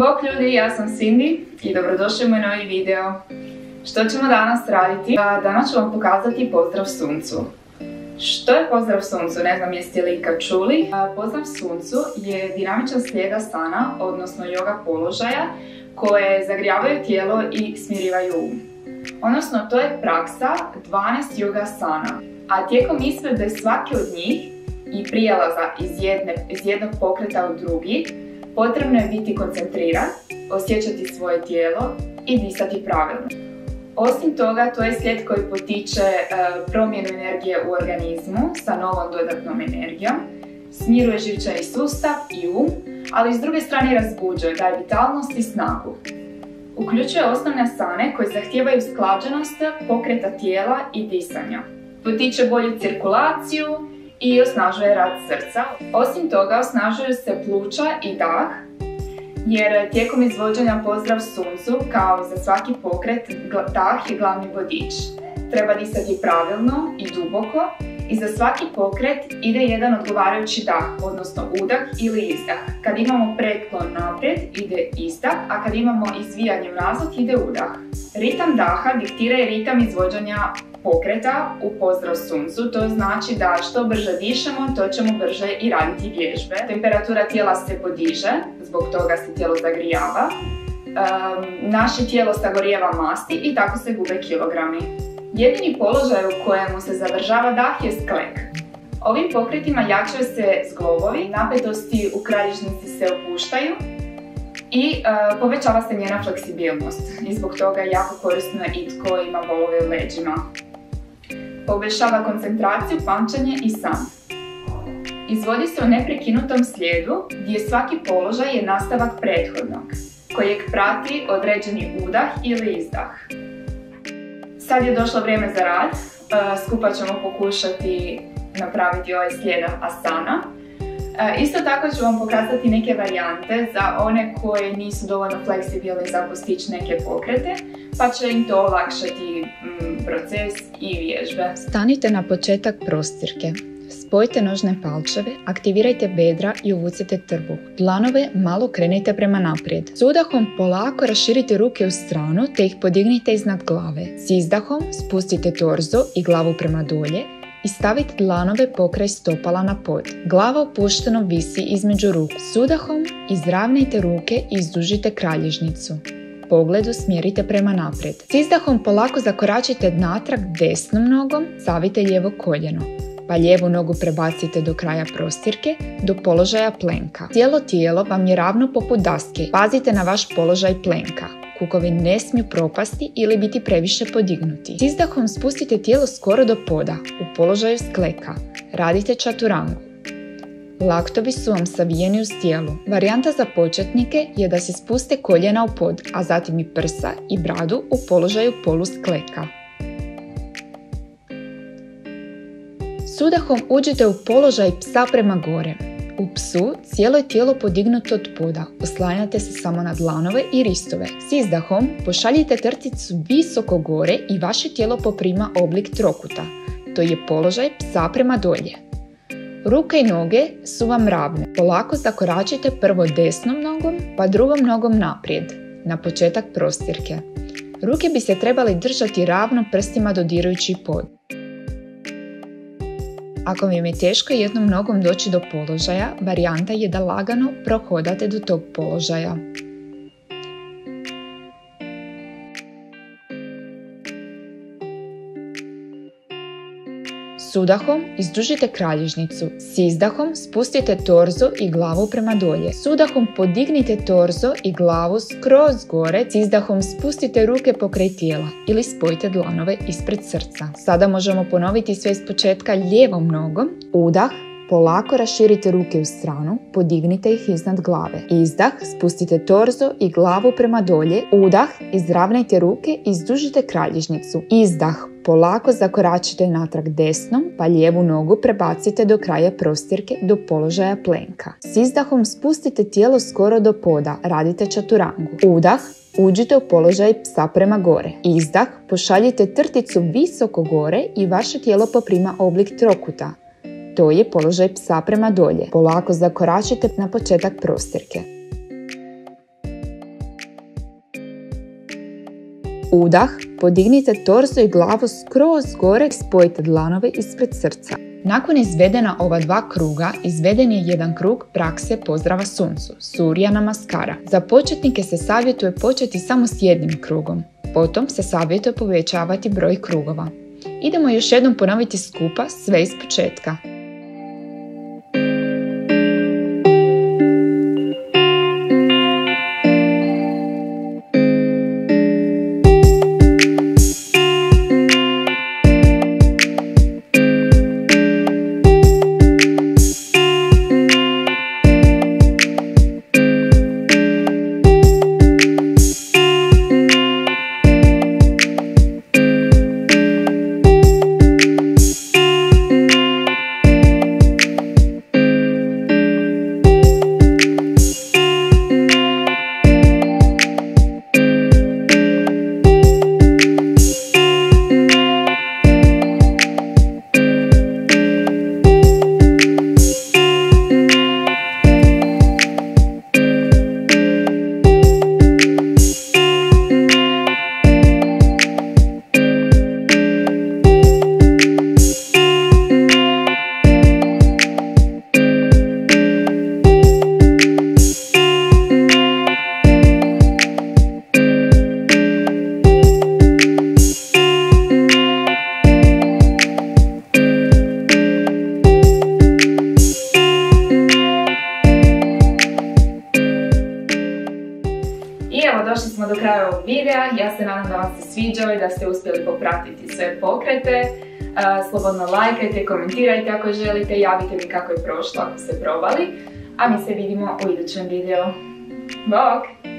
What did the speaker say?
Bok ljudi, ja sam Cindy i dobrodošli u moj novi video. Što ćemo danas raditi? Danas ću vam pokazati pozdrav suncu. Što je pozdrav suncu? Ne znam jeste li ikad čuli. Pozdrav suncu je dinamičan slijeda sana, odnosno yoga položaja, koje zagrijavaju tijelo i smirivaju um. Odnosno, to je praksa 12 yoga sana. A tijekom izvedbe svake od njih i prijelaza iz jednog pokreta u drugi, potrebno je biti koncentriran, osjećati svoje tijelo i disati pravilno. Osim toga, to je slijed koji potiče e, promjenu energije u organizmu sa novom dodatnom energijom, smiruje živčani sustav i um, ali s druge strane razbuđuje, daje vitalnost i snagu. Uključuje osnovne asane koje zahtijevaju sklađenost pokreta tijela i disanja. Potiče bolju cirkulaciju i osnažuje rad srca. Osim toga osnažuju se pluća i dah, jer tijekom izvođenja pozdrav suncu, kao za svaki pokret, dah je glavni vodič. Treba disati pravilno i duboko i za svaki pokret ide jedan odgovarajući dah, odnosno udah ili izdah. Kad imamo predklon naprijed ide izdah, a kad imamo izvijanje nazad ide udah. Ritam daha diktira je ritam izvođenja pokreta u pozdrav suncu, to znači da što brže dišemo, to ćemo brže i raditi vježbe. Temperatura tijela se podiže, zbog toga se tijelo zagrijava. naše tijelo sagorijeva masti i tako se gube kilogrami. Jedini položaj u kojemu se zadržava dah je sklek. Ovim pokretima jačaju se zglobovi, napetosti u kralježnici se opuštaju i e, povećava se njena fleksibilnost i zbog toga je jako korisno i tko ima bolove u leđima. Poboljšava koncentraciju, pamćenje i san. Izvodi se u neprekinutom slijedu gdje svaki položaj je nastavak prethodnog, kojeg prati određeni udah ili izdah. Sad je došlo vrijeme za rad. E, skupa ćemo pokušati napraviti ovaj slijed asana. E, isto tako ću vam pokazati neke varijante za one koje nisu dovoljno fleksibilni za postići neke pokrete, pa će im to olakšati mm, proces i vježbe. Stanite na početak prostirke. Spojite nožne palčeve, aktivirajte bedra i uvucite trbuh. Dlanove malo krenite prema naprijed. S udahom polako raširite ruke u stranu te ih podignite iznad glave. S izdahom spustite torzo i glavu prema dolje i stavite dlanove pokraj stopala na pod. Glava opušteno visi između ruku. S udahom izravnajte ruke i izdužite kralježnicu. Pogled usmjerite prema naprijed. S izdahom polako zakoračite natrag desnom nogom, savite lijevo koljeno pa lijevu nogu prebacite do kraja prostirke, do položaja plenka. Cijelo tijelo vam je ravno poput daske. Pazite na vaš položaj plenka. Kukovi ne smiju propasti ili biti previše podignuti. S izdahom spustite tijelo skoro do poda, u položaju skleka. Radite čaturangu. Laktovi su vam savijeni uz tijelu. Varijanta za početnike je da se spuste koljena u pod, a zatim i prsa i bradu u položaju poluskleka. Sudahom uđite u položaj psa prema gore. U psu cijelo je tijelo podignuto od poda, oslanjate se samo na dlanove i ristove. S izdahom pošaljite trticu visoko gore i vaše tijelo poprima oblik trokuta. To je položaj psa prema dolje. Ruke i noge su vam ravne. Polako zakoračite prvo desnom nogom, pa drugom nogom naprijed, na početak prostirke. Ruke bi se trebali držati ravno prstima dodirujući pod. Ako vam je teško jednom nogom doći do položaja, varijanta je da lagano prohodate do tog položaja. S udahom izdužite kralježnicu, s izdahom spustite torzo i glavu prema dolje. S udahom podignite torzo i glavu skroz gore, s izdahom spustite ruke pokraj tijela ili spojite dlanove ispred srca. Sada možemo ponoviti sve iz početka lijevom nogom. Udah, Polako raširite ruke u stranu, podignite ih iznad glave. Izdah, spustite torzo i glavu prema dolje. Udah, izravnajte ruke i izdužite kralježnicu. Izdah, polako zakoračite natrag desnom, pa lijevu nogu prebacite do kraja prostirke do položaja plenka. S izdahom spustite tijelo skoro do poda, radite čaturangu. Udah, Uđite u položaj psa prema gore. Izdah, pošaljite trticu visoko gore i vaše tijelo poprima oblik trokuta. To je položaj psa prema dolje. Polako zakoračite na početak prostirke. Udah podignite torso i glavu skroz gore spojite dlanove ispred srca. Nakon izvedena ova dva kruga, izveden je jedan krug prakse pozdrava suncu, Surya Namaskara. Za početnike se savjetuje početi samo s jednim krugom. Potom se savjetuje povećavati broj krugova. Idemo još jednom ponoviti skupa sve iz početka. Do kraja ovog videa. Ja se nadam da vam se sviđao i da ste uspjeli popratiti sve pokrete. Slobodno lajkajte, komentirajte ako želite, javite mi kako je prošlo ako ste probali. A mi se vidimo u idućem videu. Bok!